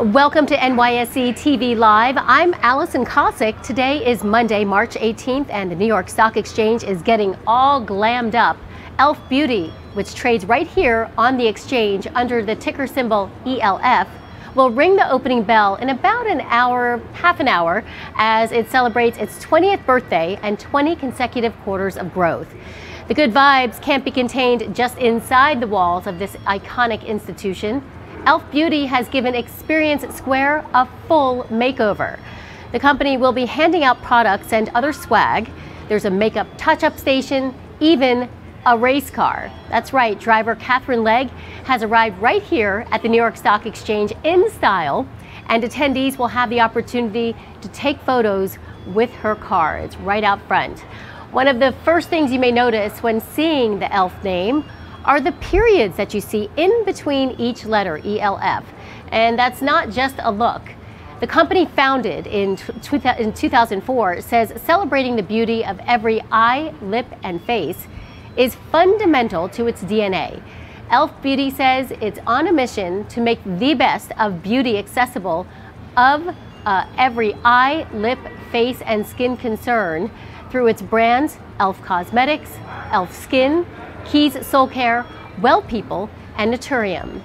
Welcome to NYSE TV Live. I'm Allison Cossack. Today is Monday, March 18th, and the New York Stock Exchange is getting all glammed up. Elf Beauty, which trades right here on the exchange under the ticker symbol ELF, will ring the opening bell in about an hour, half an hour, as it celebrates its 20th birthday and 20 consecutive quarters of growth. The good vibes can't be contained just inside the walls of this iconic institution. Elf Beauty has given Experience Square a full makeover. The company will be handing out products and other swag. There's a makeup touch up station, even a race car. That's right, driver Katherine Legge has arrived right here at the New York Stock Exchange in style, and attendees will have the opportunity to take photos with her car. It's right out front. One of the first things you may notice when seeing the ELF name are the periods that you see in between each letter, ELF. And that's not just a look. The company founded in, in 2004 says celebrating the beauty of every eye, lip, and face is fundamental to its DNA. Elf Beauty says it's on a mission to make the best of beauty accessible of uh, every eye, lip, face, and skin concern through its brands Elf Cosmetics, Elf Skin, Keys Soul Care, Well People, and Naturium.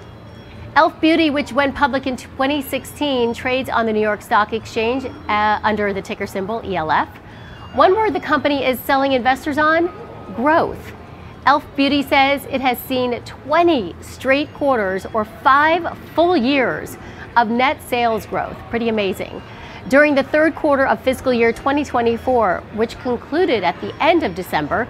Elf Beauty, which went public in 2016, trades on the New York Stock Exchange uh, under the ticker symbol ELF. One word the company is selling investors on growth. Elf Beauty says it has seen 20 straight quarters or five full years of net sales growth. Pretty amazing. During the third quarter of fiscal year 2024, which concluded at the end of December,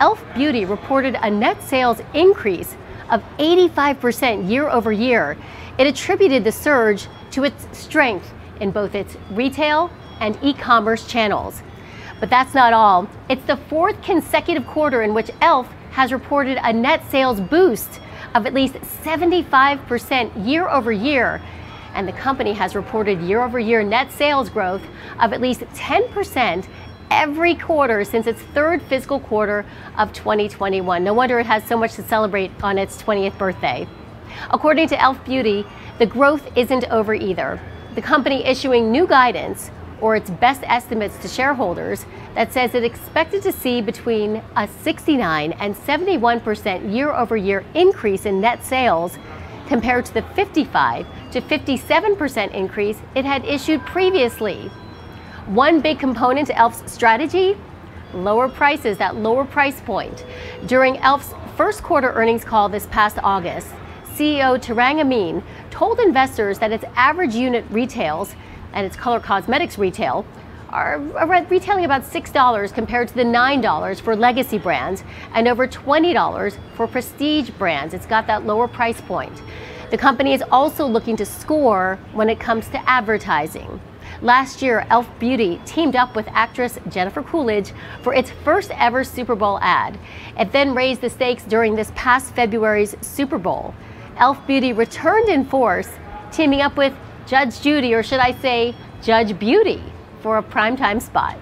Elf Beauty reported a net sales increase of 85% year over year. It attributed the surge to its strength in both its retail and e commerce channels. But that's not all. It's the fourth consecutive quarter in which Elf has reported a net sales boost of at least 75% year over year. And the company has reported year over year net sales growth of at least 10% every quarter since its third fiscal quarter of 2021. No wonder it has so much to celebrate on its 20th birthday. According to Elf Beauty, the growth isn't over either. The company issuing new guidance or its best estimates to shareholders that says it expected to see between a 69 and 71% year over year increase in net sales compared to the 55 to 57% increase it had issued previously. One big component to ELF's strategy lower prices, that lower price point. During ELF's first quarter earnings call this past August, CEO Tarang Amin told investors that its average unit retails and its color cosmetics retail are retailing about $6 compared to the $9 for legacy brands and over $20 for prestige brands. It's got that lower price point. The company is also looking to score when it comes to advertising. Last year, Elf Beauty teamed up with actress Jennifer Coolidge for its first ever Super Bowl ad. It then raised the stakes during this past February's Super Bowl. Elf Beauty returned in force, teaming up with Judge Judy, or should I say Judge Beauty, for a primetime spot.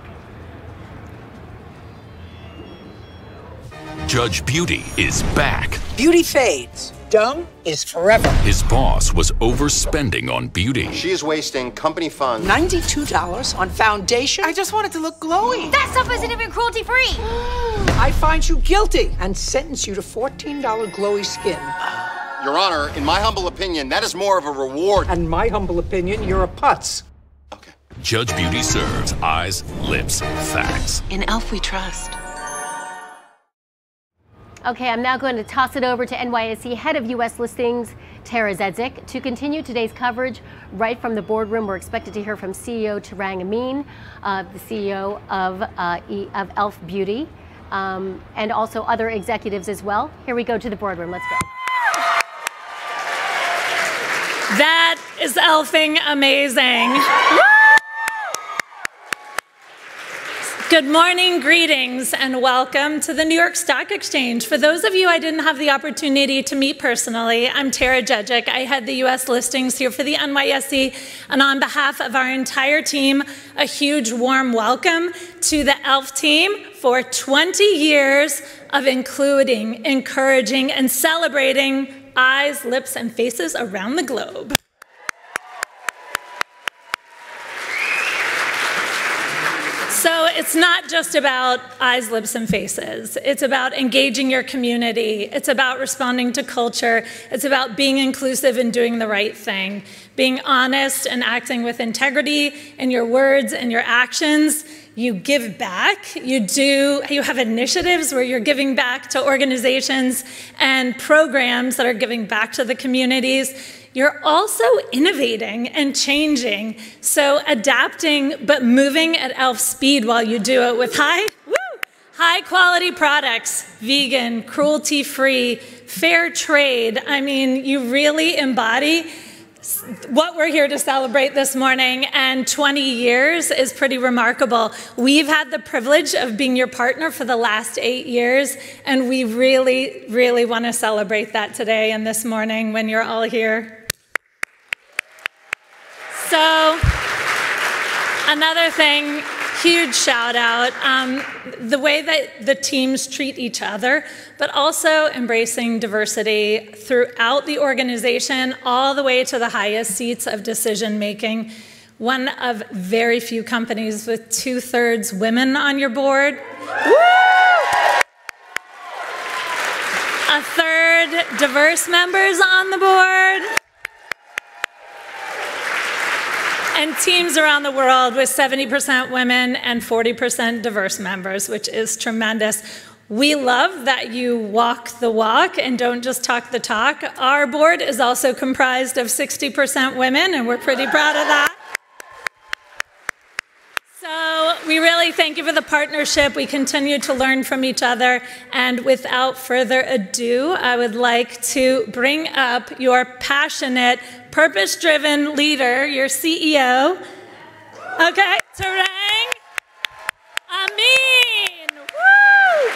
Judge Beauty is back. Beauty fades dumb is forever. His boss was overspending on beauty. She is wasting company funds. $92 on foundation? I just wanted to look glowy. That stuff isn't even cruelty free. I find you guilty and sentence you to $14 glowy skin. Your Honor, in my humble opinion, that is more of a reward. And my humble opinion, you're a putz. Okay. Judge Beauty serves eyes, lips, facts. In Elf we trust. Okay, I'm now going to toss it over to NYSE Head of U.S. Listings, Tara Zedzik, to continue today's coverage right from the boardroom. We're expected to hear from CEO Tarang Amin, uh, the CEO of, uh, e of Elf Beauty, um, and also other executives as well. Here we go to the boardroom. Let's go. That is elfing amazing. Good morning, greetings, and welcome to the New York Stock Exchange. For those of you I didn't have the opportunity to meet personally, I'm Tara Jejic. I head the U.S. listings here for the NYSE, and on behalf of our entire team, a huge warm welcome to the ELF team for 20 years of including, encouraging, and celebrating eyes, lips, and faces around the globe. So it's not just about eyes, lips, and faces. It's about engaging your community. It's about responding to culture. It's about being inclusive and doing the right thing, being honest and acting with integrity in your words and your actions. You give back. You do. You have initiatives where you're giving back to organizations and programs that are giving back to the communities you're also innovating and changing. So adapting, but moving at elf speed while you do it with high, woo, high quality products, vegan, cruelty free, fair trade. I mean, you really embody what we're here to celebrate this morning, and 20 years is pretty remarkable. We've had the privilege of being your partner for the last eight years, and we really, really want to celebrate that today and this morning when you're all here. So, another thing, huge shout out um, the way that the teams treat each other, but also embracing diversity throughout the organization, all the way to the highest seats of decision making. One of very few companies with two thirds women on your board. Woo! A third diverse members on the board. And teams around the world with 70% women and 40% diverse members, which is tremendous. We love that you walk the walk and don't just talk the talk. Our board is also comprised of 60% women, and we're pretty proud of that. So we really thank you for the partnership. We continue to learn from each other. And without further ado, I would like to bring up your passionate purpose driven leader, your CEO. Okay, Tarang Amin. Woo!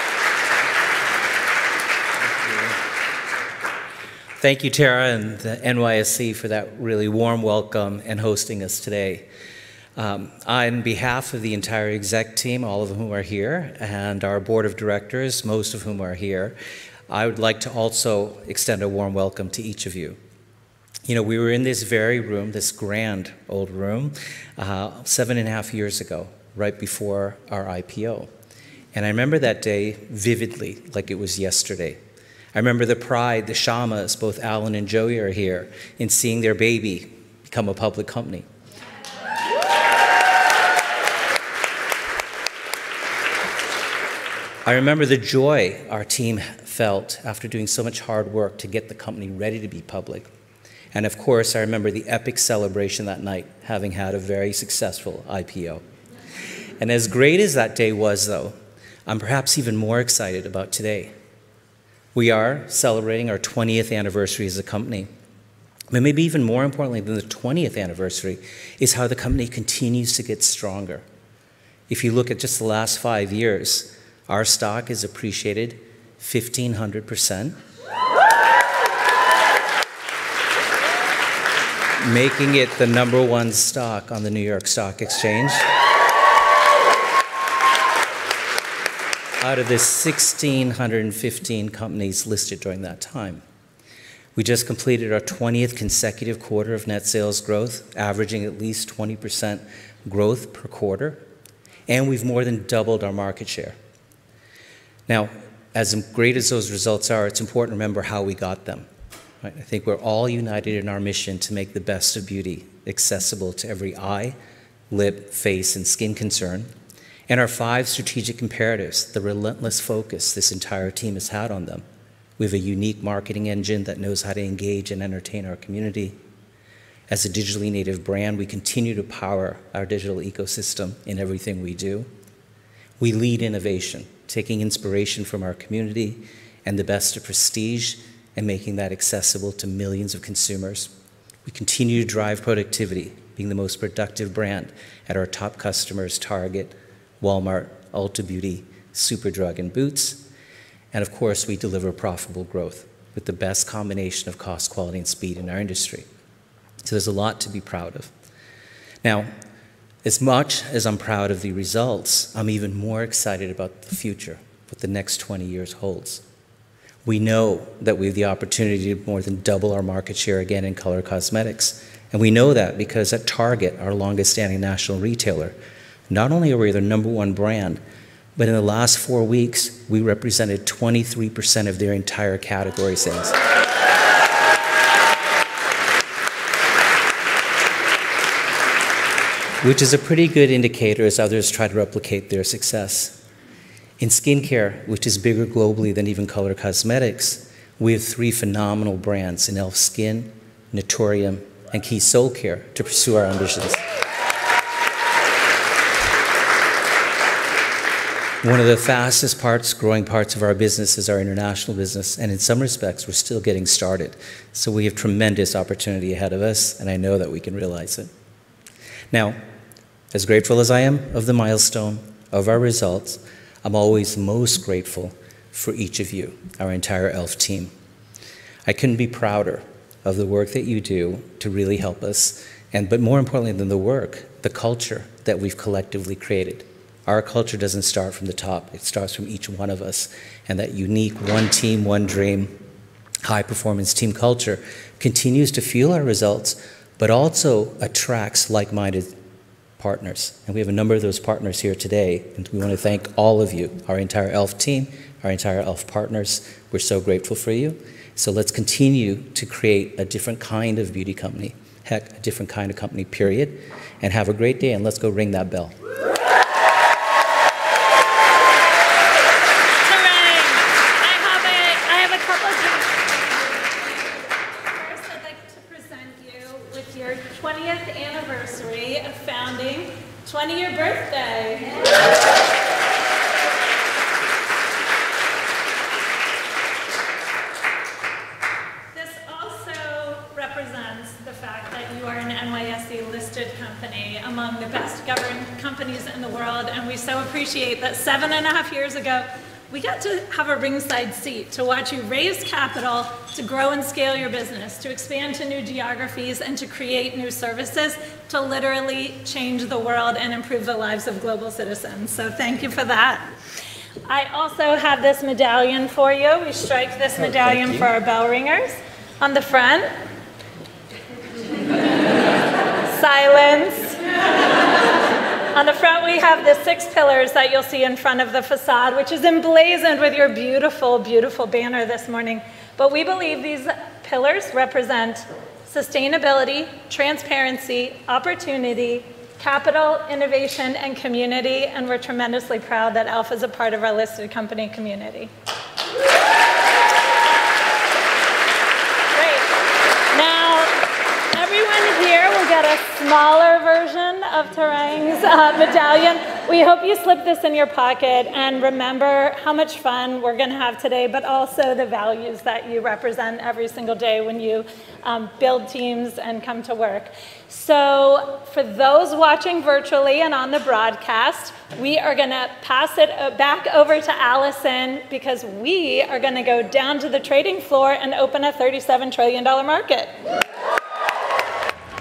Thank you, Tara, and the NYSE for that really warm welcome and hosting us today. Um, on behalf of the entire exec team, all of whom are here, and our board of directors, most of whom are here, I would like to also extend a warm welcome to each of you. You know, we were in this very room, this grand old room, uh, seven and a half years ago, right before our IPO. And I remember that day vividly, like it was yesterday. I remember the pride, the Shamahs, both Alan and Joey are here, in seeing their baby become a public company. I remember the joy our team felt after doing so much hard work to get the company ready to be public. And of course, I remember the epic celebration that night, having had a very successful IPO. And as great as that day was, though, I'm perhaps even more excited about today. We are celebrating our 20th anniversary as a company. But maybe even more importantly than the 20th anniversary is how the company continues to get stronger. If you look at just the last five years, our stock has appreciated 1,500%. Making it the number one stock on the New York Stock Exchange. Out of the 1,615 companies listed during that time. We just completed our 20th consecutive quarter of net sales growth, averaging at least 20% growth per quarter, and we've more than doubled our market share. Now, as great as those results are, it's important to remember how we got them. Right? I think we're all united in our mission to make the best of beauty accessible to every eye, lip, face, and skin concern. And our five strategic imperatives, the relentless focus this entire team has had on them. We have a unique marketing engine that knows how to engage and entertain our community. As a digitally native brand, we continue to power our digital ecosystem in everything we do. We lead innovation, taking inspiration from our community and the best of prestige and making that accessible to millions of consumers. We continue to drive productivity, being the most productive brand at our top customers Target, Walmart, Ulta Beauty, Superdrug, and Boots. And of course, we deliver profitable growth with the best combination of cost, quality, and speed in our industry. So there's a lot to be proud of. Now, as much as I'm proud of the results, I'm even more excited about the future, what the next 20 years holds. We know that we have the opportunity to more than double our market share again in color cosmetics. And we know that because at Target, our longest standing national retailer, Not only are we the number one brand, but in the last four weeks, we represented 23% of their entire category sales. Which is a pretty good indicator as others try to replicate their success. In skincare, which is bigger globally than even color cosmetics, we have three phenomenal brands in e.l.f. Skin, Naturium, and Keys Soul Care to pursue our ambitions. One of the fastest parts, growing parts of our business is our international business, and in some respects, we're still getting started. So we have tremendous opportunity ahead of us, and I know that we can realize it. Now, as grateful as I am of the milestone of our results, I'm always most grateful for each of you, our entire e.l.f. team. I couldn't be prouder of the work that you do to really help us, and but more importantly than the work, the culture that we've collectively created. Our culture doesn't start from the top, it starts from each one of us. And that unique one team, one dream, high performance team culture continues to fuel our results, but also attracts like minded partners. And we have a number of those partners here today. And we want to thank all of you, our entire e.l.f. team, our entire e.l.f. partners. We're so grateful for you. So let's continue to create a different kind of beauty company, heck, a different kind of company, period. And have a great day, and let's go ring that bell. Seven and a half years ago, we got to have a ringside seat to watch you raise capital to grow and scale your business, to expand to new geographies, and to create new services to literally change the world and improve the lives of global citizens. So thank you for that. I also have this medallion for you. We strike this oh, medallion for our bell ringers. On the front, silence. On the front, we have the six pillars that you'll see in front of the facade, which is emblazoned with your beautiful, beautiful banner this morning. But we believe these pillars represent sustainability, transparency, opportunity, capital, innovation, and community, and we're tremendously proud that Alpha is a part of our listed company community. Great. Now, everyone here will get a smaller version of Tarang's uh, medallion. We hope you slip this in your pocket and remember how much fun we're going to have today, but also the values that you represent every single day when you um, build teams and come to work. So, for those watching virtually and on the broadcast, we are going to pass it uh, back over to Allison because we are going to go down to the trading floor and open a $37 trillion market.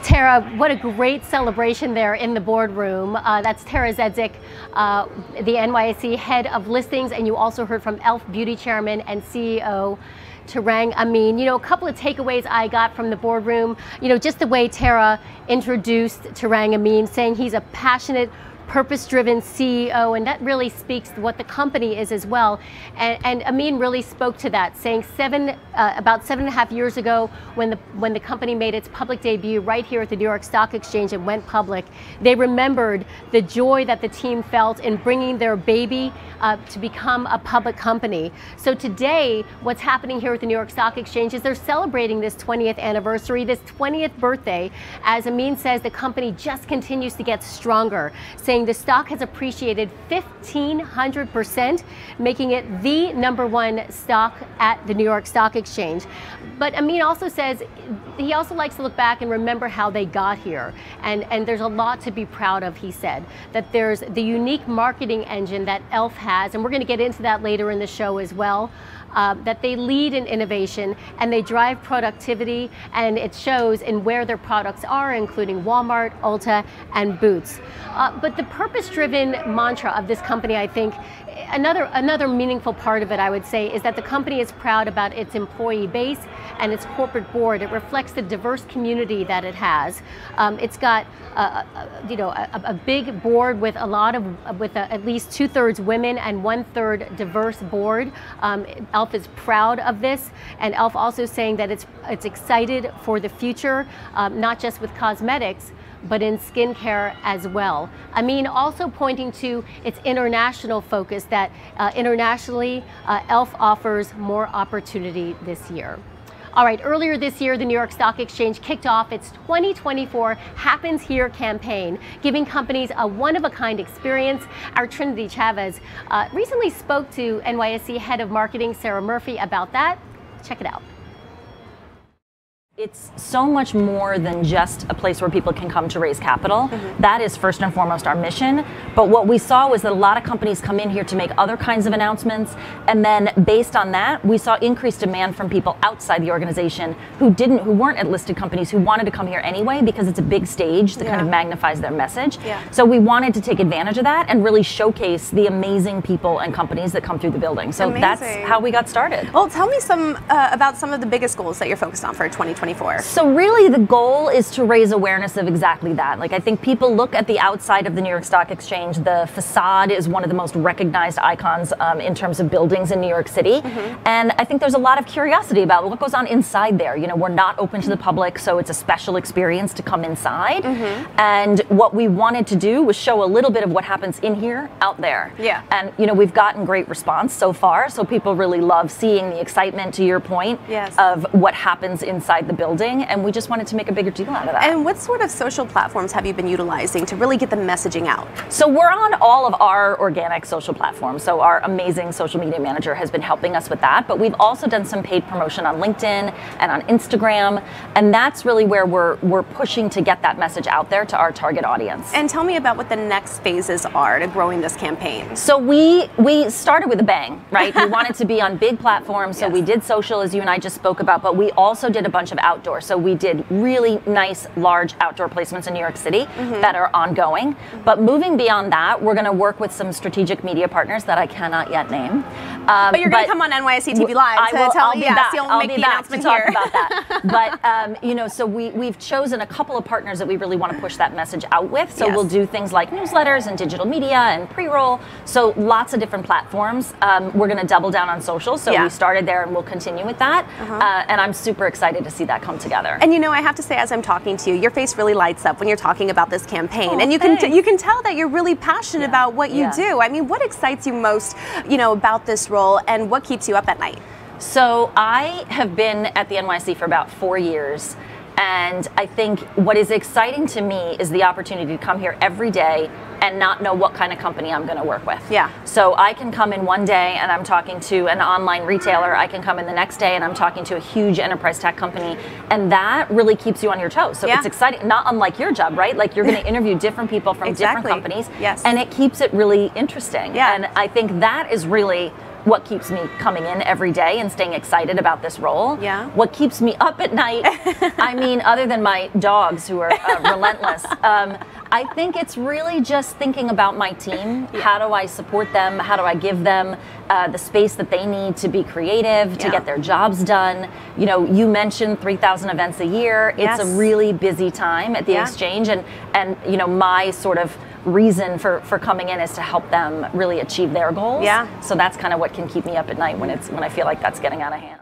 Tara, what a great celebration there in the boardroom. Uh, that's Tara Zedzik, uh, the NYSE head of listings, and you also heard from e.l.f. Beauty Chairman and CEO. Tarang Amin. You know, a couple of takeaways I got from the boardroom, you know, just the way Tara introduced Tarang Amin, saying he's a passionate purpose-driven CEO, and that really speaks to what the company is as well. And, and Amin really spoke to that, saying seven, uh, about seven and a half years ago, when the when the company made its public debut right here at the New York Stock Exchange and went public, they remembered the joy that the team felt in bringing their baby uh, to become a public company. So today, what's happening here at the New York Stock Exchange is they're celebrating this 20th anniversary, this 20th birthday. As Amin says, the company just continues to get stronger, saying saying the stock has appreciated 1,500%, making it the number one stock at the New York Stock Exchange. But Amin also says he also likes to look back and remember how they got here. And, and there's a lot to be proud of, he said, that there's the unique marketing engine that e.l.f. has, and we're going to get into that later in the show as well uh, that they lead in innovation and they drive productivity, and it shows in where their products are, including Walmart, Ulta, and Boots. Uh, but the purpose-driven mantra of this company, I think, another another meaningful part of it, I would say, is that the company is proud about its employee base and its corporate board. It reflects the diverse community that it has. Um, it's got, a, a, you know, a, a, big board with a lot of, with at least two thirds women and one third diverse board. Um, Elf is proud of this, and Elf also saying that it's it's excited for the future, um, not just with cosmetics but in skincare as well. Amin also pointing to its international focus that uh, internationally, uh, ELF offers more opportunity this year. All right, earlier this year, the New York Stock Exchange kicked off its 2024 Happens Here campaign, giving companies a one of a kind experience. Our Trinity Chavez uh, recently spoke to NYSE head of marketing Sarah Murphy about that. Check it out. It's so much more than just a place where people can come to raise capital. Mm-hmm. That is first and foremost our mission. But what we saw was that a lot of companies come in here to make other kinds of announcements. And then based on that, we saw increased demand from people outside the organization who didn't, who weren't at listed companies who wanted to come here anyway because it's a big stage that yeah. kind of magnifies their message. Yeah. So we wanted to take advantage of that and really showcase the amazing people and companies that come through the building. So amazing. that's how we got started. Well, tell me some uh, about some of the biggest goals that you're focused on for 2020. 2024? So really the goal is to raise awareness of exactly that. Like I think people look at the outside of the New York Stock Exchange. The facade is one of the most recognized icons um, in terms of buildings in New York City. Mm-hmm. And I think there's a lot of curiosity about what goes on inside there. You know, we're not open to the public, so it's a special experience to come inside. Mm-hmm. And what we wanted to do was show a little bit of what happens in here out there. Yeah. And you know, we've gotten great response so far. So people really love seeing the excitement to your point yes. of what happens inside the building and we just wanted to make a bigger deal out of that. And what sort of social platforms have you been utilizing to really get the messaging out? So we're on all of our organic social platforms. So our amazing social media manager has been helping us with that, but we've also done some paid promotion on LinkedIn and on Instagram, and that's really where we're we're pushing to get that message out there to our target audience. And tell me about what the next phases are to growing this campaign. So we we started with a bang, right? we wanted to be on big platforms, so yes. we did social as you and I just spoke about, but we also did a bunch of outdoor. So we did really nice, large outdoor placements in New York City mm-hmm. that are ongoing. Mm-hmm. But moving beyond that, we're going to work with some strategic media partners that I cannot yet name. Um, but you're going to come on NYSE TV Live I to will, tell I'll be yes, back. you'll I'll make be the back announcement to here. talk about that. but um, you know, so we we've chosen a couple of partners that we really want to push that message out with. So yes. we'll do things like newsletters and digital media and pre-roll. So lots of different platforms. Um, we're going to double down on social. So yeah. we started there and we'll continue with that. Uh-huh. Uh, and I'm super excited to see that come together. And you know, I have to say, as I'm talking to you, your face really lights up when you're talking about this campaign, oh, and you thanks. can t- you can tell that you're really passionate yeah. about what you yeah. do. I mean, what excites you most, you know, about this role, and what keeps you up at night? So I have been at the NYC for about four years. And I think what is exciting to me is the opportunity to come here every day and not know what kind of company I'm going to work with. Yeah. So I can come in one day and I'm talking to an online retailer. I can come in the next day and I'm talking to a huge enterprise tech company. And that really keeps you on your toes. So yeah. it's exciting, not unlike your job, right? Like you're going to interview different people from exactly. different companies. Yes. And it keeps it really interesting. Yeah. And I think that is really what keeps me coming in every day and staying excited about this role. Yeah. What keeps me up at night, I mean, other than my dogs who are uh, relentless, um, I think it's really just thinking about my team. Yeah. How do I support them? How do I give them uh, the space that they need to be creative, to yeah. get their jobs done? You know, you mentioned 3,000 events a year. Yes. It's a really busy time at the yeah. exchange, and and you know, my sort of reason for, for coming in is to help them really achieve their goals. Yeah. So that's kind of what can keep me up at night when it's when I feel like that's getting out of hand.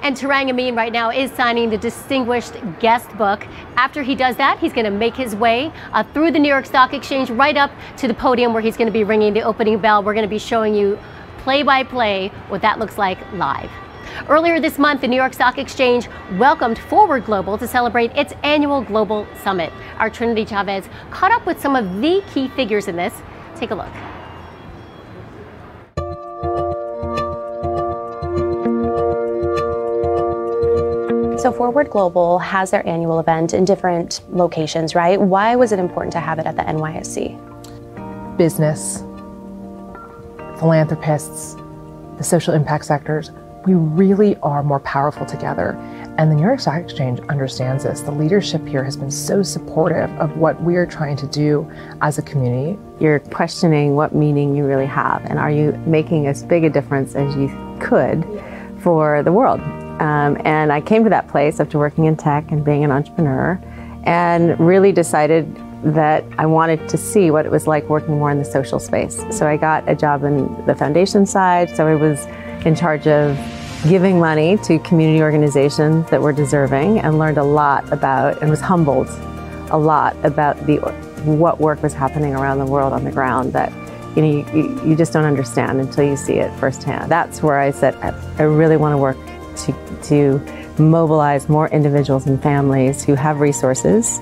And Tarang Amin right now is signing the Distinguished Guest Book. After he does that, he's going to make his way uh, through the New York Stock Exchange right up to the podium where he's going to be ringing the opening bell. We're going to be showing you play by play what that looks like live. Earlier this month, the New York Stock Exchange welcomed Forward Global to celebrate its annual Global Summit. Our Trinity Chavez caught up with some of the key figures in this. Take a look. So Forward Global has their annual event in different locations, right? Why was it important to have it at the NYSE? Business, philanthropists, the social impact sectors, we really are more powerful together. And the New York Stock Exchange understands this. The leadership here has been so supportive of what we're trying to do as a community. You're questioning what meaning you really have, and are you making as big a difference as you could for the world? Um, and I came to that place after working in tech and being an entrepreneur, and really decided that I wanted to see what it was like working more in the social space. So I got a job in the foundation side. So I was in charge of giving money to community organizations that were deserving and learned a lot about and was humbled a lot about the what work was happening around the world on the ground that you know you, you just don't understand until you see it firsthand. That's where I said I, really want to work to to mobilize more individuals and families who have resources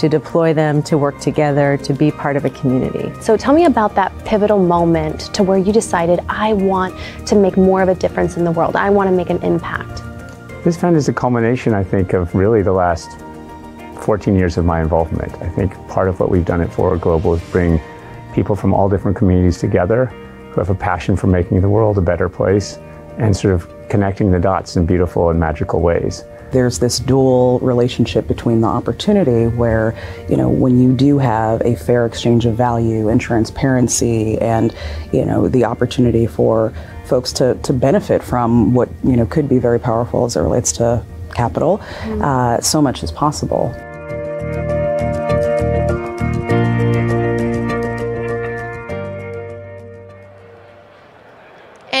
to deploy them to work together to be part of a community. So tell me about that pivotal moment to where you decided I want to make more of a difference in the world. I want to make an impact. This fund is a culmination, I think, of really the last 14 years of my involvement. I think part of what we've done at Forward Global is bring people from all different communities together who have a passion for making the world a better place and sort of connecting the dots in beautiful and magical ways there's this dual relationship between the opportunity where, you know, when you do have a fair exchange of value and transparency and, you know, the opportunity for folks to, to benefit from what, you know, could be very powerful as it relates to capital, mm-hmm. uh, so much is possible.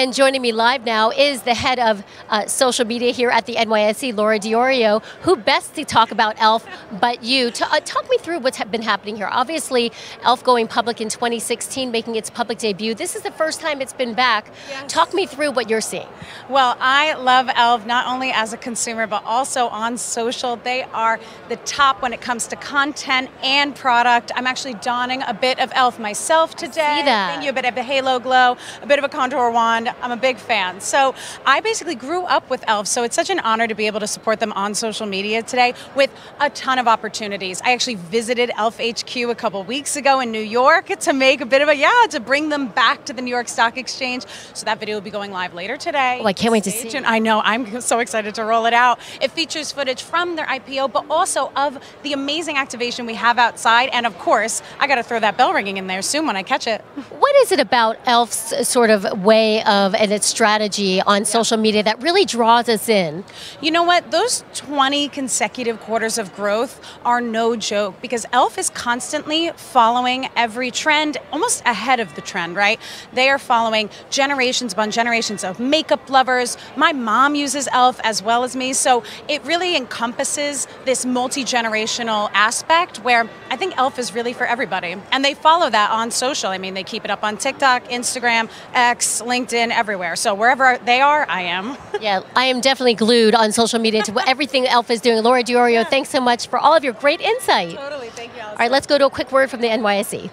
And joining me live now is the head of uh, social media here at the NYSE, Laura Diorio. Who best to talk about ELF but you? To, uh, talk me through what's been happening here. Obviously, ELF going public in 2016, making its public debut. This is the first time it's been back. Yes. Talk me through what you're seeing. Well, I love ELF not only as a consumer but also on social. They are the top when it comes to content and product. I'm actually donning a bit of ELF myself today. See that. Thank you. A bit of the halo glow, a bit of a contour wand. I'm a big fan. So I basically grew up with ELF, so it's such an honor to be able to support them on social media today with a ton of opportunities. I actually visited ELF HQ a couple weeks ago in New York to make a bit of a, yeah, to bring them back to the New York Stock Exchange. So that video will be going live later today. Oh, I can't wait to see. it. I know, I'm so excited to roll it out. It features footage from their IPO, but also of the amazing activation we have outside. And of course, I got to throw that bell ringing in there soon when I catch it. What is it about ELF's sort of way of of and its strategy on social media that really draws us in? You know what? Those 20 consecutive quarters of growth are no joke because ELF is constantly following every trend, almost ahead of the trend, right? They are following generations upon generations of makeup lovers. My mom uses ELF as well as me, so it really encompasses this multi generational aspect where I think ELF is really for everybody. And they follow that on social. I mean, they keep it up on TikTok, Instagram, X, LinkedIn, everywhere. So wherever they are, I am. yeah, I am definitely glued on social media to everything Elf is doing. Laura Diorio, yeah. thanks so much for all of your great insight. Totally, thank you. All right, let's go to a quick word from the NYSE.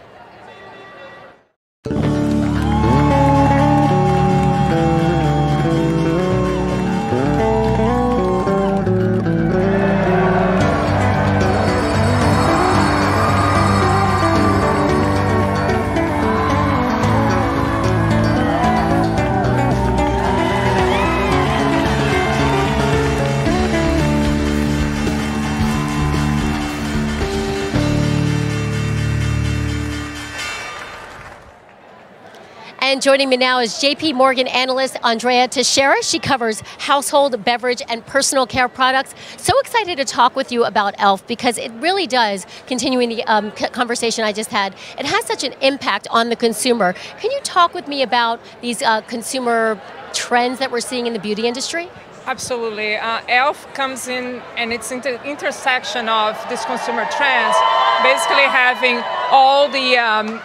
Joining me now is JP Morgan analyst Andrea Teixeira. She covers household, beverage, and personal care products. So excited to talk with you about ELF because it really does, continuing the um, conversation I just had, it has such an impact on the consumer. Can you talk with me about these uh, consumer trends that we're seeing in the beauty industry? Absolutely. Uh, ELF comes in and it's in the intersection of these consumer trends, basically having all the, um,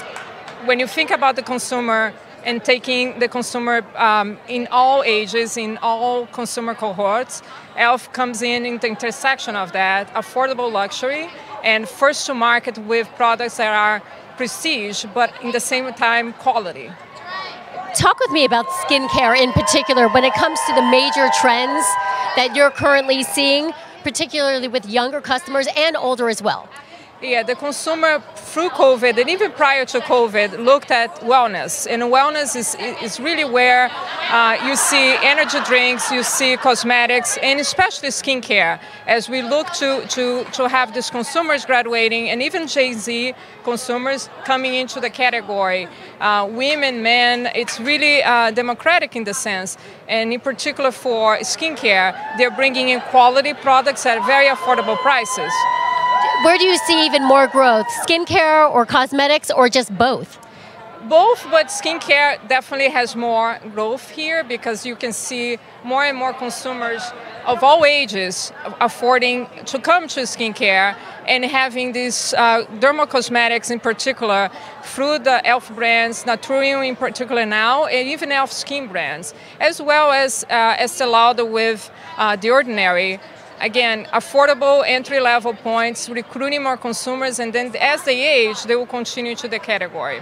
when you think about the consumer, and taking the consumer um, in all ages, in all consumer cohorts. ELF comes in in the intersection of that, affordable luxury, and first to market with products that are prestige, but in the same time quality. Talk with me about skincare in particular when it comes to the major trends that you're currently seeing, particularly with younger customers and older as well. Yeah, the consumer through COVID and even prior to COVID looked at wellness, and wellness is is really where uh, you see energy drinks, you see cosmetics, and especially skincare. As we look to to to have these consumers graduating, and even Gen Z consumers coming into the category, uh, women, men, it's really uh, democratic in the sense, and in particular for skincare, they're bringing in quality products at very affordable prices. Where do you see even more growth? Skincare or cosmetics or just both? Both, but skincare definitely has more growth here because you can see more and more consumers of all ages affording to come to skincare and having these uh, dermocosmetics in particular through the e.l.f. brands, Naturium in particular now, and even e.l.f. skin brands, as well as uh, Estee Lauder with uh, The Ordinary again, affordable entry level points, recruiting more consumers, and then as they age, they will continue to the category.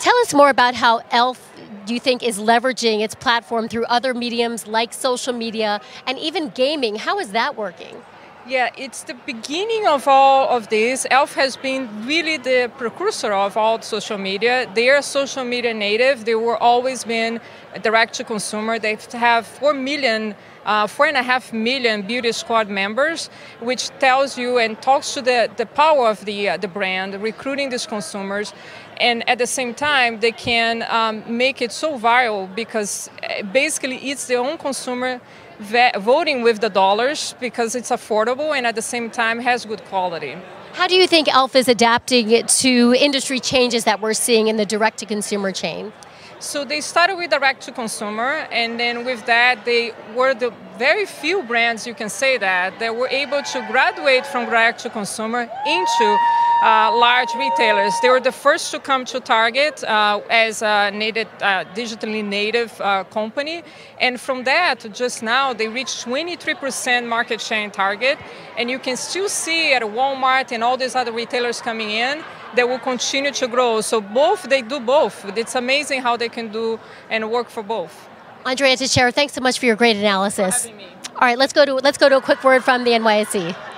Tell us more about how ELF do you think is leveraging its platform through other mediums like social media and even gaming? How is that working? Yeah, it's the beginning of all of this. ELF has been really the precursor of all social media. They are social media native. They were always been direct to consumer. They have 4 million uh, four and a half million beauty squad members, which tells you and talks to the, the power of the, uh, the brand, recruiting these consumers. And at the same time, they can um, make it so viral because uh, basically it's their own consumer voting with the dollars because it's affordable and at the same time has good quality. How do you think ELF is adapting to industry changes that we're seeing in the direct to consumer chain? So they started with direct to consumer, and then with that, they were the very few brands, you can say that, that were able to graduate from direct to consumer into uh, large retailers. They were the first to come to Target uh, as a native, uh, digitally native uh, company. And from that, just now, they reached 23% market share in Target. And you can still see at Walmart and all these other retailers coming in, they will continue to grow. So both, they do both. It's amazing how they can do and work for both. Andrea Teixeira, thanks so much for your great analysis. All right, let's go to let's go to a quick word from the NYSE.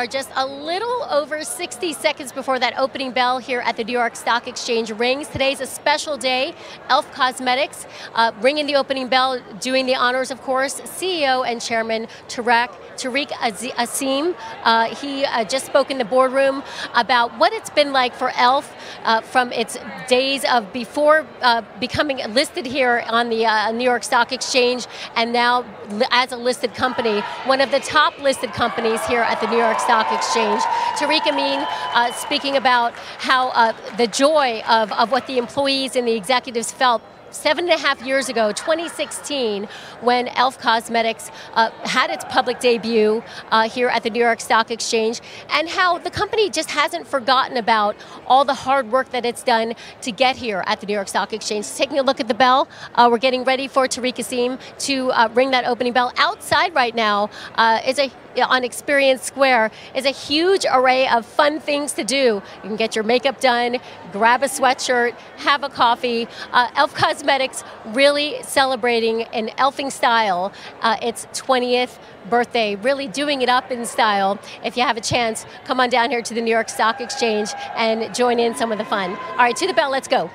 Are just a little over 60 seconds before that opening bell here at the New York Stock Exchange rings. Today's a special day. e.l.f. Cosmetics uh, ringing the opening bell, doing the honors, of course. CEO and Chairman Tarek, Tariq Asim. Uh, he uh, just spoke in the boardroom about what it's been like for e.l.f. Uh, from its days of before uh, becoming listed here on the uh, New York Stock Exchange and now as a listed company, one of the top listed companies here at the New York Stock Exchange. Tariq Amin uh, speaking about how uh, the joy of, of what the employees and the executives felt seven and a half years ago, 2016, when e.l.f. Cosmetics uh, had its public debut uh, here at the New York Stock Exchange, and how the company just hasn't forgotten about all the hard work that it's done to get here at the New York Stock Exchange. Taking a look at the bell, uh, we're getting ready for Tariq Asim to uh, ring that opening bell. Outside right now uh, is a on Experience Square is a huge array of fun things to do. You can get your makeup done, grab a sweatshirt, have a coffee. Uh, Elf Cosmetics really celebrating in elfing style uh, its 20th birthday, really doing it up in style. If you have a chance, come on down here to the New York Stock Exchange and join in some of the fun. All right, to the bell, let's go.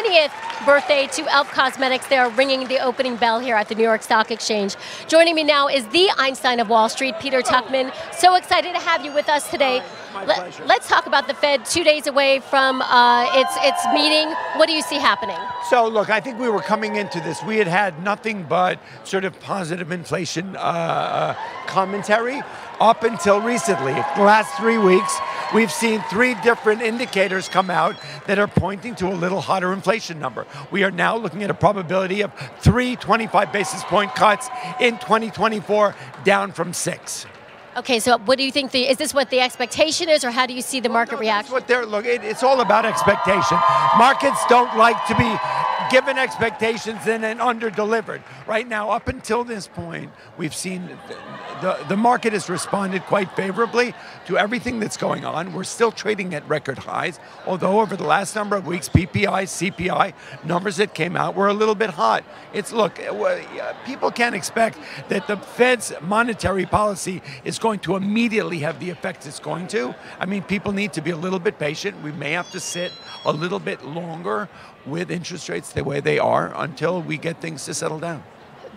20th birthday to e.l.f. Cosmetics. They are ringing the opening bell here at the New York Stock Exchange. Joining me now is the Einstein of Wall Street, Peter Tuchman. So excited to have you with us today. My pleasure. us talk about the Fed two days away from uh, its its meeting. What do you see happening? So, look, I think we were coming into this. We had had nothing but sort of positive inflation uh, uh, commentary up until recently. The last three weeks, we've seen three different indicators come out that are pointing to a little hotter inflation number. We are now looking at a probability of three 25 basis point cuts in 2024, down from six. Okay, so what do you think? The, is this what the expectation is, or how do you see the market reaction? What they're look, it, it's all about expectation. Markets don't like to be given expectations and then under delivered. Right now, up until this point, we've seen the, the market has responded quite favorably to everything that's going on. We're still trading at record highs, although over the last number of weeks, PPI, CPI numbers that came out were a little bit hot. It's look, uh, people can't expect that the Fed's monetary policy is going to immediately have the effects it's going to. I mean, people need to be a little bit patient. We may have to sit a little bit longer with interest rates the way they are until we get things to settle down.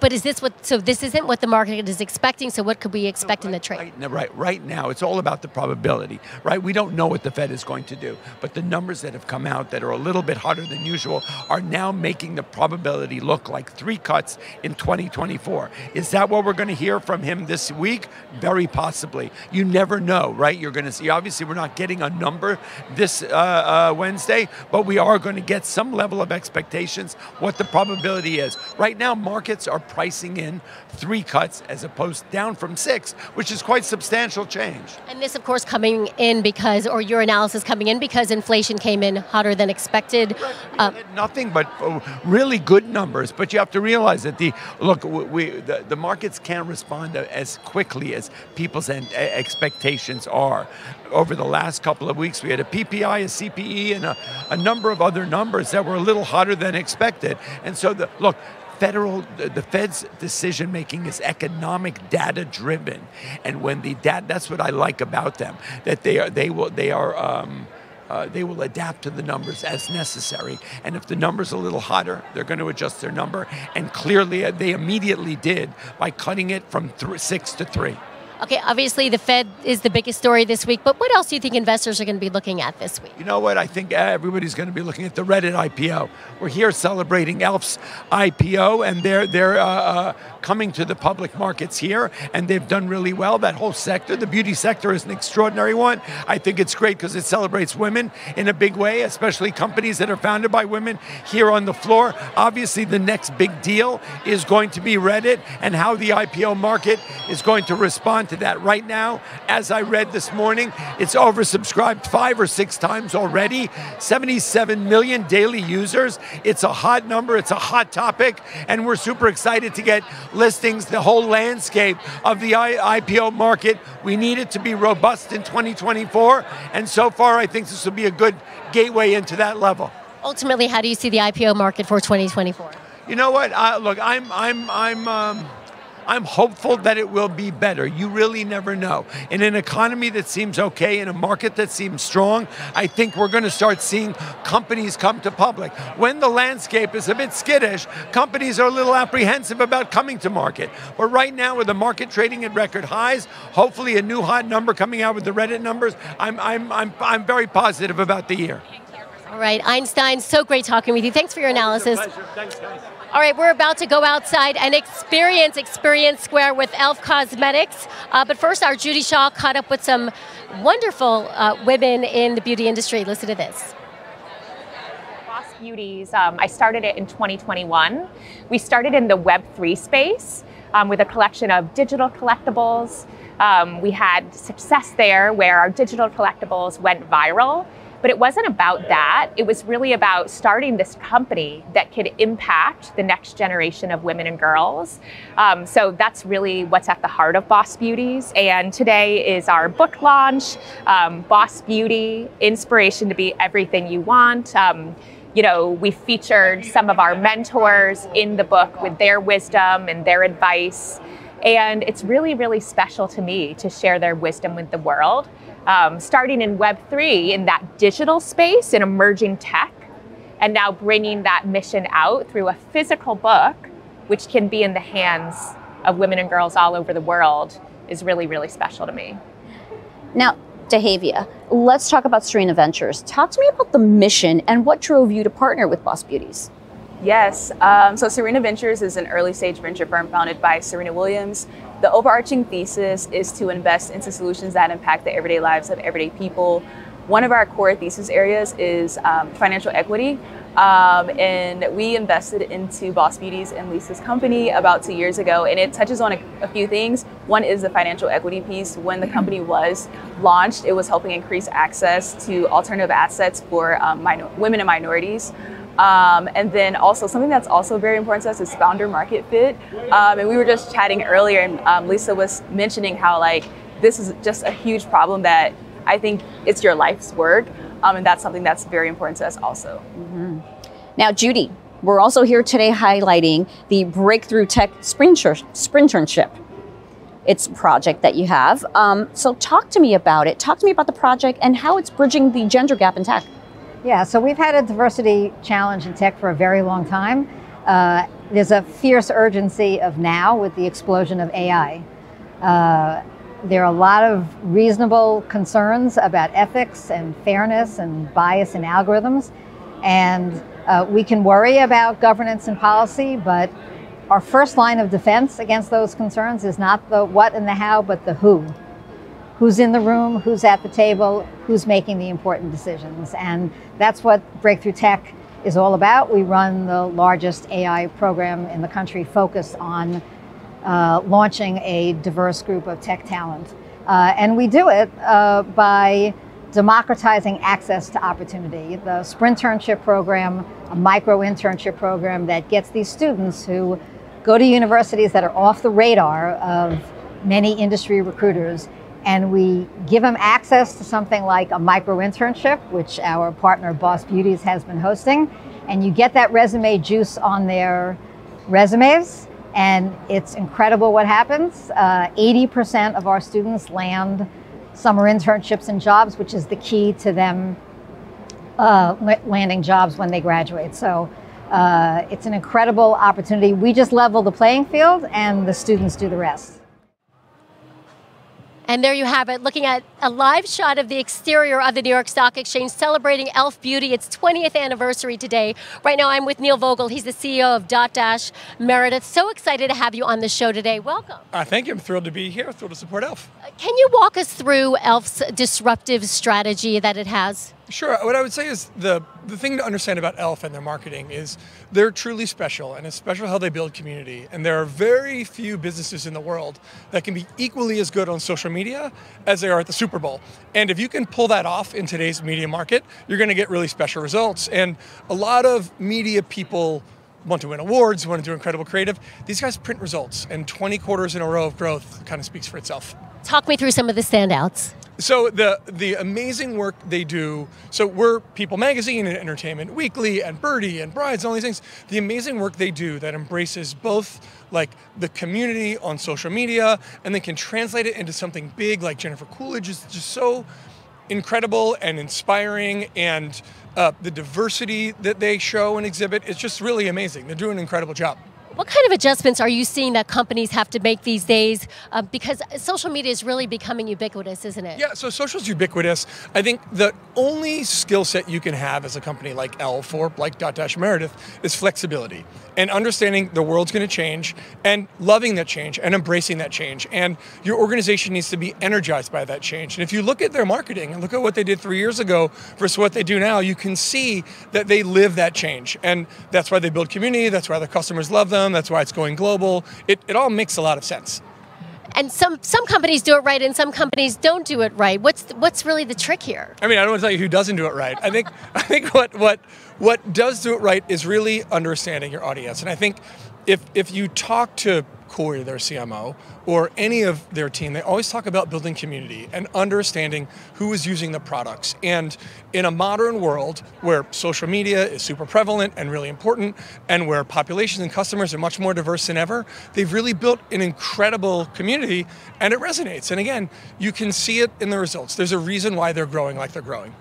But is this what? So this isn't what the market is expecting. So what could we expect in the trade? Right, right, right now, it's all about the probability, right? We don't know what the Fed is going to do, but the numbers that have come out that are a little bit hotter than usual are now making the probability look like three cuts in 2024. Is that what we're going to hear from him this week? Very possibly. You never know, right? You're going to see. Obviously, we're not getting a number this uh, uh, Wednesday, but we are going to get some level of expectations what the probability is. Right now, markets are pricing in three cuts as opposed down from six, which is quite substantial change. And this, of course, coming in because, or your analysis coming in because inflation came in hotter than expected. Uh, Nothing but uh, really good numbers, but you have to realize that the look, we the, the markets can't respond as quickly as people's expectations are. Over the last couple of weeks, we had a PPI, a CPE, and a, a number of other numbers that were a little hotter than expected. And so, the look, federal the fed's decision making is economic data driven and when the data that's what i like about them that they are they will they are um, uh, they will adapt to the numbers as necessary. And if the number's are a little hotter, they're going to adjust their number. And clearly, uh, they immediately did by cutting it from th- six to three. Okay, obviously the Fed is the biggest story this week, but what else do you think investors are going to be looking at this week? You know what? I think everybody's going to be looking at the Reddit IPO. We're here celebrating Elf's IPO, and they're they're uh, uh, coming to the public markets here, and they've done really well. That whole sector, the beauty sector, is an extraordinary one. I think it's great because it celebrates women in a big way, especially companies that are founded by women here on the floor. Obviously, the next big deal is going to be Reddit and how the IPO market is going to respond to that. Right now, as I read this morning, it's oversubscribed five or six times already. 77 million daily users. It's a hot number, it's a hot topic, and we're super excited to get listings, the whole landscape of the I- IPO market. We need it to be robust in 2024, and so far, I think this will be a good gateway into that level. Ultimately, how do you see the IPO market for 2024? You know what? Uh, look, I'm, I'm, I'm. Um, I'm hopeful that it will be better. You really never know. In an economy that seems okay, in a market that seems strong, I think we're going to start seeing companies come to public. When the landscape is a bit skittish, companies are a little apprehensive about coming to market. But right now, with the market trading at record highs, hopefully a new hot number coming out with the Reddit numbers, I'm, I'm, I'm, I'm very positive about the year. All right, Einstein, so great talking with you. Thanks for your analysis. Thanks, guys. All right, we're about to go outside and experience Experience Square with e.l.f. Cosmetics. Uh, but first, our Judy Shaw caught up with some wonderful uh, women in the beauty industry. Listen to this. Boss Beauties, um, I started it in 2021. We started in the Web3 space um, with a collection of digital collectibles. Um, we had success there where our digital collectibles went viral. But it wasn't about that. It was really about starting this company that could impact the next generation of women and girls. Um, so that's really what's at the heart of Boss Beauties. And today is our book launch, um, Boss Beauty, Inspiration to Be Everything You Want. Um, you know, we featured some of our mentors in the book with their wisdom and their advice. And it's really, really special to me to share their wisdom with the world um, starting in Web3 in that digital space in emerging tech. and now bringing that mission out through a physical book, which can be in the hands of women and girls all over the world, is really, really special to me. Now, Dahavia, let's talk about Serena Ventures. Talk to me about the mission and what drove you to partner with Boss Beauties. Yes, um, so Serena Ventures is an early stage venture firm founded by Serena Williams. The overarching thesis is to invest into solutions that impact the everyday lives of everyday people. One of our core thesis areas is um, financial equity. Um, and we invested into Boss Beauties and Lisa's company about two years ago, and it touches on a, a, few things. One is the financial equity piece. When the company was launched, it was helping increase access to alternative assets for um, minor, women and minorities. Um, and then also something that's also very important to us is founder market fit. Um, and we were just chatting earlier, and um, Lisa was mentioning how like this is just a huge problem that I think it's your life's work. Um, and that's something that's very important to us also. Mm-hmm. Now, Judy, we're also here today highlighting the Breakthrough Tech Sprinternship. It's a project that you have. Um, so, talk to me about it. Talk to me about the project and how it's bridging the gender gap in tech. Yeah, so we've had a diversity challenge in tech for a very long time. Uh, there's a fierce urgency of now with the explosion of AI. Uh, there are a lot of reasonable concerns about ethics and fairness and bias in algorithms. And uh, we can worry about governance and policy, but our first line of defense against those concerns is not the what and the how, but the who. Who's in the room, who's at the table, who's making the important decisions. And that's what Breakthrough Tech is all about. We run the largest AI program in the country focused on uh, launching a diverse group of tech talent. Uh, and we do it uh, by democratizing access to opportunity. The Sprinternship program, a micro internship program that gets these students who go to universities that are off the radar of many industry recruiters. And we give them access to something like a micro internship, which our partner Boss Beauties has been hosting. And you get that resume juice on their resumes and it's incredible what happens. Uh, 80% of our students land summer internships and jobs, which is the key to them uh, landing jobs when they graduate. So uh, it's an incredible opportunity. We just level the playing field, and the students do the rest. And there you have it, looking at a live shot of the exterior of the New York Stock Exchange celebrating Elf Beauty. Its 20th anniversary today. Right now I'm with Neil Vogel. He's the CEO of Dotdash Meredith. So excited to have you on the show today. Welcome. Uh, thank you. I'm thrilled to be here, thrilled to support Elf. Uh, can you walk us through Elf's disruptive strategy that it has? Sure. What I would say is the the thing to understand about Elf and their marketing is they're truly special, and it's special how they build community. And there are very few businesses in the world that can be equally as good on social media as they are at the Super Bowl. And if you can pull that off in today's media market, you're going to get really special results. And a lot of media people want to win awards, want to do incredible creative. These guys print results, and 20 quarters in a row of growth kind of speaks for itself. Talk me through some of the standouts. So the the amazing work they do. So we're People Magazine and Entertainment Weekly and Byrdie and Brides and all these things. The amazing work they do that embraces both like the community on social media and they can translate it into something big like Jennifer Coolidge is just so incredible and inspiring and uh, the diversity that they show and exhibit is just really amazing. They're doing an incredible job. What kind of adjustments are you seeing that companies have to make these days? Uh, because social media is really becoming ubiquitous, isn't it? Yeah, so social is ubiquitous. I think the only skill set you can have as a company like Elf or like Dotdash Meredith is flexibility and understanding the world's going to change and loving that change and embracing that change. And your organization needs to be energized by that change. And if you look at their marketing and look at what they did three years ago versus what they do now, you can see that they live that change. And that's why they build community, that's why the customers love them them. That's why it's going global. It, it all makes a lot of sense. And some some companies do it right, and some companies don't do it right. What's what's really the trick here? I mean, I don't want to tell you who doesn't do it right. I think I think what what what does do it right is really understanding your audience. And I think if if you talk to Kory, their CMO, or any of their team, they always talk about building community and understanding who is using the products. And in a modern world where social media is super prevalent and really important, and where populations and customers are much more diverse than ever, they've really built an incredible community and it resonates. And again, you can see it in the results. There's a reason why they're growing like they're growing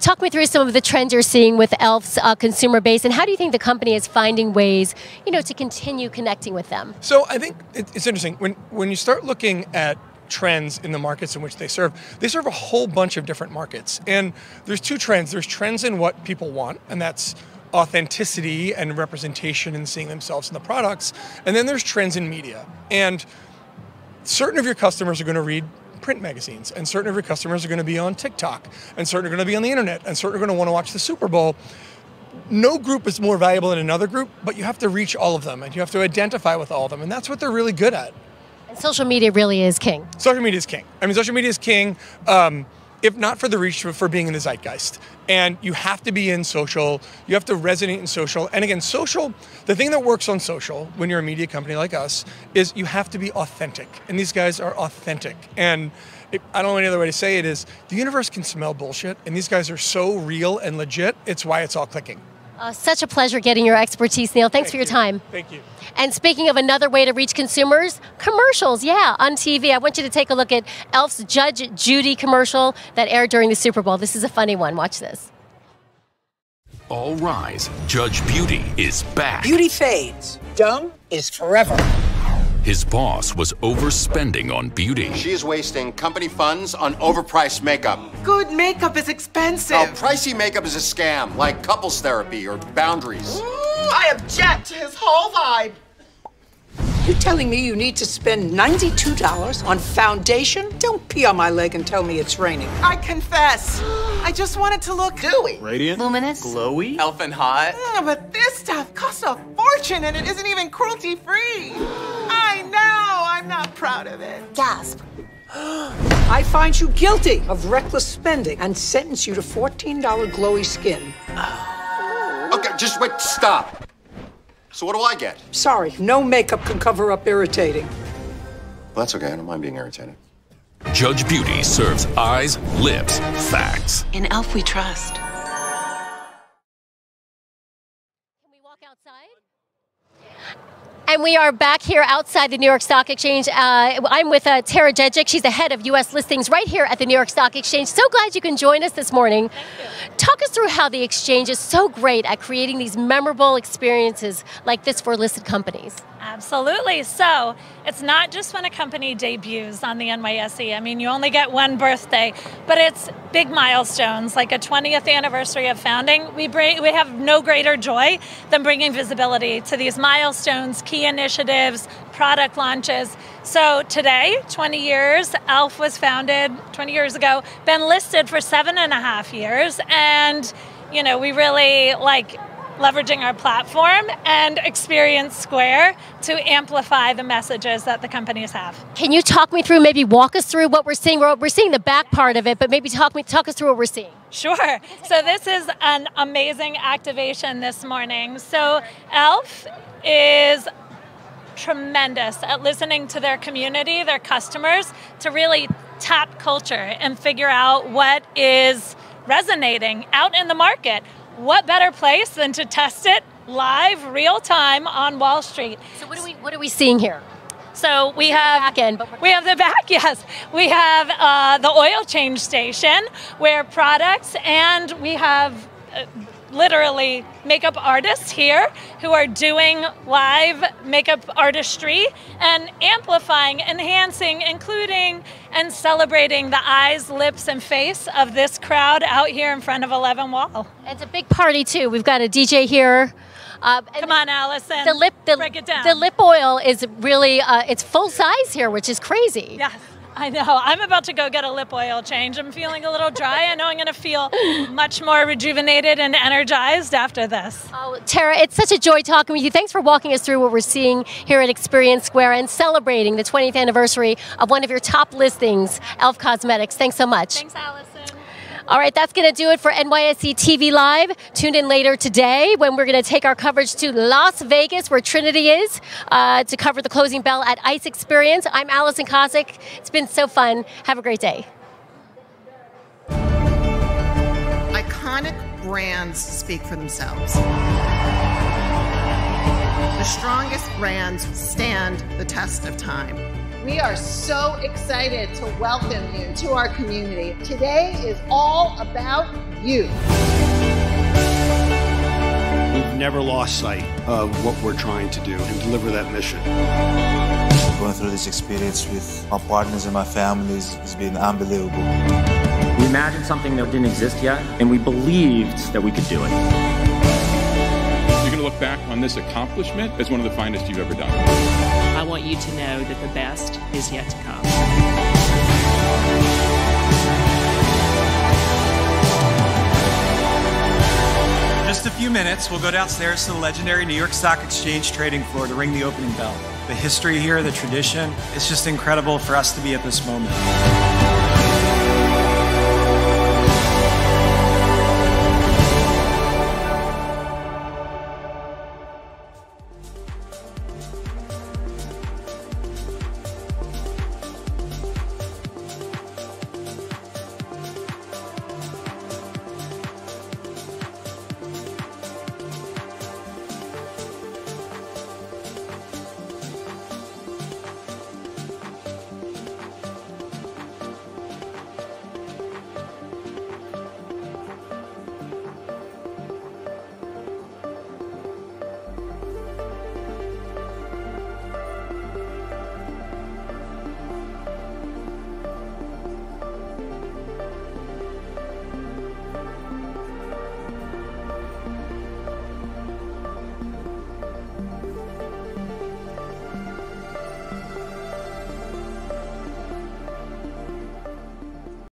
Talk me through some of the trends you're seeing with Elf's uh, consumer base, and how do you think the company is finding ways, you know, to continue connecting with them? So I think it's interesting when when you start looking at trends in the markets in which they serve. They serve a whole bunch of different markets. And there's two trends. There's trends in what people want, and that's authenticity and representation and seeing themselves in the products. And then there's trends in media. And certain of your customers are going to read print magazines, and certain of your customers are going to be on TikTok, and certain are going to be on the internet, and certain are going to want to watch the Super Bowl. No group is more valuable than another group, but you have to reach all of them and you have to identify with all of them, and that's what they're really good at. And social media really is king. Social media is king. I mean, social media is king. Um, if not for the reach, for being in the zeitgeist. And you have to be in social, you have to resonate in social. And again, social, the thing that works on social when you're a media company like us is you have to be authentic. And these guys are authentic. And it, I don't know any other way to say it is the universe can smell bullshit. And these guys are so real and legit, it's why it's all clicking. Uh, such a pleasure getting your expertise, Neil. Thanks Thank for your you. time. Thank you. And speaking of another way to reach consumers, commercials, yeah, on TV. I want you to take a look at Elf's Judge Judy commercial that aired during the Super Bowl. This is a funny one. Watch this. All rise. Judge Beauty is back. Beauty fades. Dumb is forever. His boss was overspending on beauty. She is wasting company funds on overpriced makeup. Good makeup is expensive. Oh, pricey makeup is a scam, like couples therapy or boundaries. Ooh, I object to his whole vibe. You're telling me you need to spend $92 on foundation? Don't pee on my leg and tell me it's raining. I confess. I just wanted to look dewy. Radiant? Luminous? Glowy? Elf and hot. Yeah, but this stuff costs a fortune and it isn't even cruelty free. I know. I'm not proud of it. Gasp. I find you guilty of reckless spending and sentence you to $14 glowy skin. Okay, just wait, stop. So what do I get? Sorry, no makeup can cover up irritating. Well, that's okay, I don't mind being irritated. Judge Beauty serves eyes, lips, facts. In Elf we trust. And we are back here outside the New York Stock Exchange. Uh, I'm with uh, Tara Jejic. She's the head of U.S. listings right here at the New York Stock Exchange. So glad you can join us this morning. Talk us through how the exchange is so great at creating these memorable experiences like this for listed companies. Absolutely. So it's not just when a company debuts on the NYSE. I mean, you only get one birthday, but it's big milestones like a 20th anniversary of founding. We bring, we have no greater joy than bringing visibility to these milestones, key initiatives, product launches. So today, 20 years, Elf was founded 20 years ago, been listed for seven and a half years, and you know, we really like leveraging our platform and Experience Square to amplify the messages that the companies have. Can you talk me through, maybe walk us through what we're seeing? We're, we're seeing the back part of it, but maybe talk me talk us through what we're seeing. Sure. So this is an amazing activation this morning. So Elf is tremendous at listening to their community, their customers, to really tap culture and figure out what is resonating out in the market. What better place than to test it live, real time on Wall Street? So what are we what are we seeing here? So we have back end, but we have the back. Yes, we have uh, the oil change station where products, and we have uh, literally makeup artists here who are doing live makeup artistry and amplifying, enhancing, including, and celebrating the eyes, lips, and face of this crowd out here in front of 11 Wall. It's a big party too. We've got a DJ here. Uh, Come on, Allison. The lip, the, Break it down. the lip oil is really, uh, it's full size here, which is crazy. Yes. I know. I'm about to go get a lip oil change. I'm feeling a little dry. I know I'm going to feel much more rejuvenated and energized after this. Oh, Tara, it's such a joy talking with you. Thanks for walking us through what we're seeing here at Experience Square and celebrating the 20th anniversary of one of your top listings, Elf Cosmetics. Thanks so much. Thanks, Allison. All right, that's going to do it for NYSE TV Live. Tune in later today when we're going to take our coverage to Las Vegas, where Trinity is, uh, to cover the closing bell at ICE Experience. I'm Allison Kosick. It's been so fun. Have a great day. Iconic brands speak for themselves. The strongest brands stand the test of time. We are so excited to welcome you to our community. Today is all about you. We've never lost sight of what we're trying to do and deliver that mission. Going through this experience with my partners and my families has been unbelievable. We imagined something that didn't exist yet, and we believed that we could do it. You're going to look back on this accomplishment as one of the finest you've ever done. Want you to know that the best is yet to come. just a few minutes, we'll go downstairs to the legendary New York Stock Exchange trading floor to ring the opening bell. The history here, the tradition, it's just incredible for us to be at this moment.